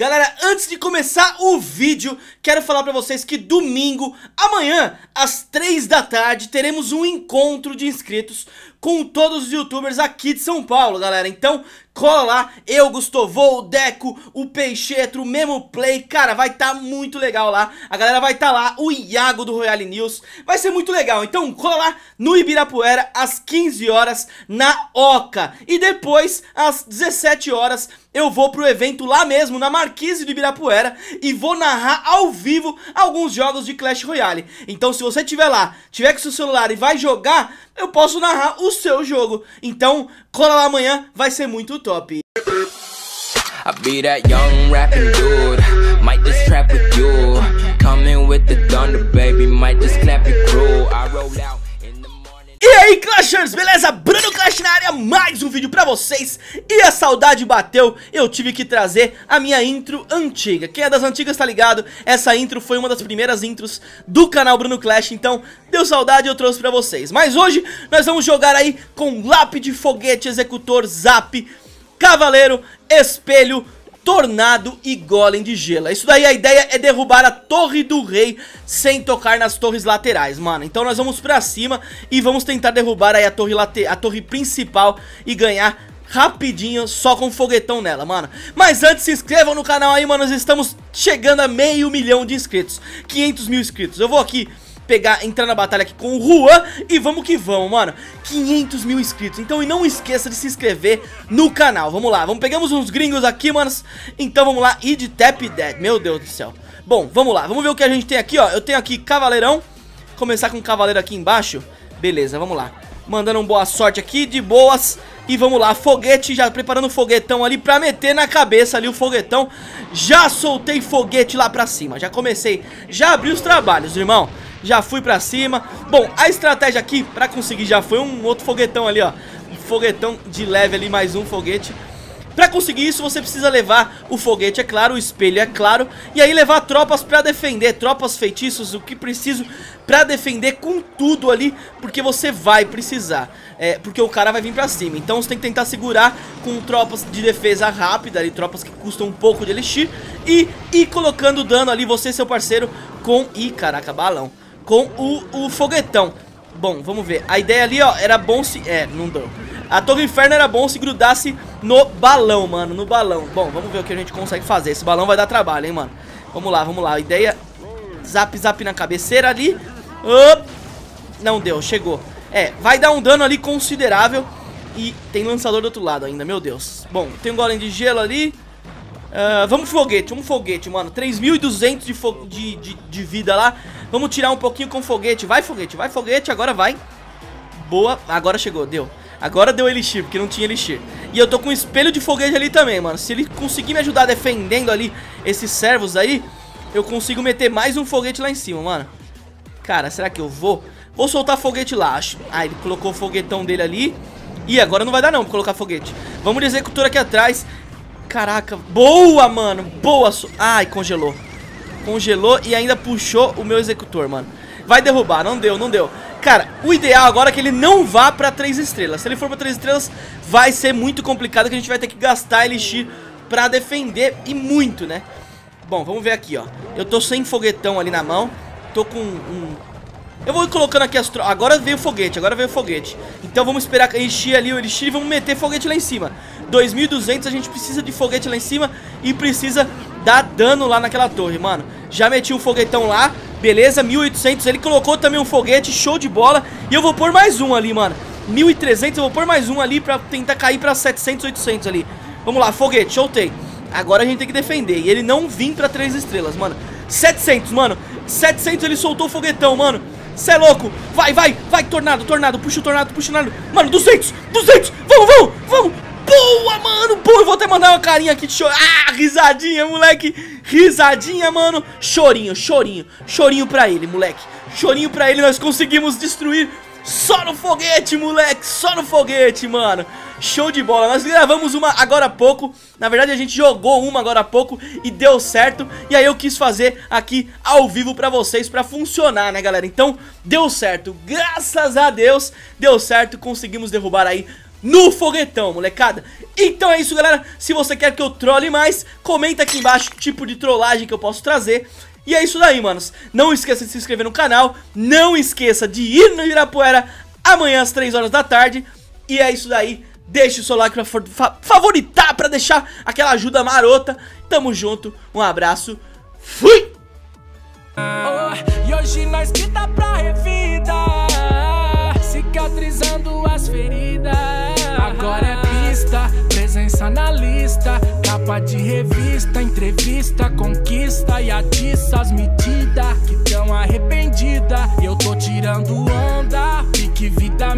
Galera, antes de começar o vídeo, quero falar pra vocês que domingo, amanhã, às 3 da tarde, teremos um encontro de inscritos com todos os youtubers aqui de São Paulo, galera. Então, cola lá, eu, Gustavo, o Deco, o Peixetro, o Memo Play, cara, vai tá muito legal lá. A galera vai tá lá, o Iago do Royale News, vai ser muito legal. Então, cola lá no Ibirapuera às 15 horas na Oca. E depois, às 17 horas, eu vou pro evento lá mesmo, na Marquise do Ibirapuera, e vou narrar ao vivo alguns jogos de Clash Royale. Então se você estiver lá, tiver com seu celular e vai jogar, eu posso narrar o seu jogo. Então, cola lá amanhã, vai ser muito top. I be that young rapping dude, might just trap with you, coming with the thunder baby, might just crew, I roll out Clashers, beleza? Bruno Clash na área, mais um vídeo pra vocês. E a saudade bateu, eu tive que trazer a minha intro antiga. Quem é das antigas tá ligado, essa intro foi uma das primeiras intros do canal Bruno Clash Então, deu saudade eu trouxe pra vocês. Mas hoje nós vamos jogar aí com lápide, foguete, executor, zap, cavaleiro, espelho, Tornado e Golem de Gelo. Isso daí a ideia é derrubar a Torre do Rei sem tocar nas torres laterais, mano. Então nós vamos pra cima e vamos tentar derrubar aí a torre, late a torre principal e ganhar rapidinho só com foguetão nela, mano. Mas antes se inscrevam no canal aí, mano Nós estamos chegando a meio milhão de inscritos. 500 mil inscritos. Eu vou aqui pegar, entrar na batalha aqui com o Juan e vamos que vamos, mano. 500 mil inscritos, então e não esqueça de se inscrever no canal, vamos lá Vamos, pegamos uns gringos aqui, manos. Então vamos lá, e de Tap Dead, meu Deus do céu. Bom, vamos lá, vamos ver o que a gente tem aqui, ó. Eu tenho aqui Cavaleirão Começar com o Cavaleiro aqui embaixo. Beleza, vamos lá. Mandando um boa sorte aqui, de boas. E vamos lá, foguete, já preparando o foguetão ali Pra meter na cabeça ali o foguetão. Já soltei foguete lá pra cima Já comecei, já abri os trabalhos, irmão já fui pra cima. Bom, a estratégia aqui pra conseguir já foi um outro foguetão ali, ó. Um foguetão de leve ali, mais um foguete. Pra conseguir isso você precisa levar o foguete, é claro, o espelho, é claro. E aí levar tropas pra defender, tropas feitiços, o que preciso pra defender com tudo ali Porque você vai precisar, é, porque o cara vai vir pra cima. Então você tem que tentar segurar com tropas de defesa rápida ali, tropas que custam um pouco de elixir. E ir colocando dano ali, você e seu parceiro com... Ih, caraca, balão com o, o foguetão. Bom, vamos ver. A ideia ali, ó, era bom se... É, não deu. A Torre Inferno era bom se grudasse no balão, mano, no balão. Bom, vamos ver o que a gente consegue fazer. Esse balão vai dar trabalho, hein, mano. Vamos lá, vamos lá. A ideia... Zap, zap na cabeceira ali. Não deu, chegou. É, vai dar um dano ali considerável. E tem lançador do outro lado ainda, meu Deus. Bom, tem um golem de gelo ali. Uh, vamos foguete, vamos foguete, mano 3.200 de, de, de, de vida lá Vamos tirar um pouquinho com foguete. Vai foguete, vai foguete, agora vai. Boa, agora chegou, deu. Agora deu elixir, porque não tinha elixir. E eu tô com um espelho de foguete ali também, mano. Se ele conseguir me ajudar defendendo ali Esses servos aí Eu consigo meter mais um foguete lá em cima, mano. Cara, será que eu vou? Vou soltar foguete lá, acho Ah, ele colocou o foguetão dele ali. Ih, agora não vai dar não pra colocar foguete. Vamos de executor aqui atrás. Caraca, boa, mano Boa, so... ai, congelou Congelou e ainda puxou o meu executor, mano. Vai derrubar, não deu, não deu. Cara, o ideal agora é que ele não vá pra 3 estrelas. Se ele for pra 3 estrelas, vai ser muito complicado Que a gente vai ter que gastar elixir pra defender E muito, né? Bom, vamos ver aqui, ó. Eu tô sem foguetão ali na mão. Tô com um... Eu vou colocando aqui as tropas Agora veio o foguete, agora veio o foguete. Então vamos esperar encher ali o elixir E vamos meter foguete lá em cima. 2200 a gente precisa de foguete lá em cima E precisa dar dano lá naquela torre, mano. Já meti um foguetão lá Beleza, 1800 Ele colocou também um foguete, show de bola. E eu vou pôr mais um ali, mano. 1300, eu vou pôr mais um ali pra tentar cair pra 700, 800 ali. Vamos lá, foguete, soltei. Agora a gente tem que defender E ele não vim pra 3 estrelas, mano. 700, mano. 700 ele soltou o foguetão, mano. Cê é louco, vai, vai, vai, tornado, tornado, puxa o tornado, puxa o tornado. Mano, 200, 200, vamos, vamos, vamos Boa, mano, boa, eu vou até mandar uma carinha aqui de choro. Ah, risadinha, moleque. Risadinha, mano. Chorinho, chorinho, chorinho pra ele, moleque. Chorinho pra ele, nós conseguimos destruir Só no foguete, moleque. Só no foguete, mano. Show de bola, nós gravamos uma agora há pouco. Na verdade a gente jogou uma agora há pouco E deu certo, e aí eu quis fazer aqui ao vivo pra vocês Pra funcionar, né galera, então deu certo. Graças a Deus, deu certo. Conseguimos derrubar aí no foguetão, molecada. Então é isso, galera. Se você quer que eu trole mais, comenta aqui embaixo o tipo de trollagem que eu posso trazer. E é isso daí, manos. Não esqueça de se inscrever no canal. Não esqueça de ir no Ibirapuera amanhã às 3 horas da tarde. E é isso daí. Deixe o seu like pra fa favoritar, pra deixar aquela ajuda marota. Tamo junto, um abraço, fui! Oh, lista Capa de revista, entrevista, conquista E atiça as medidas que tão arrependida. Eu tô tirando onda, pique vida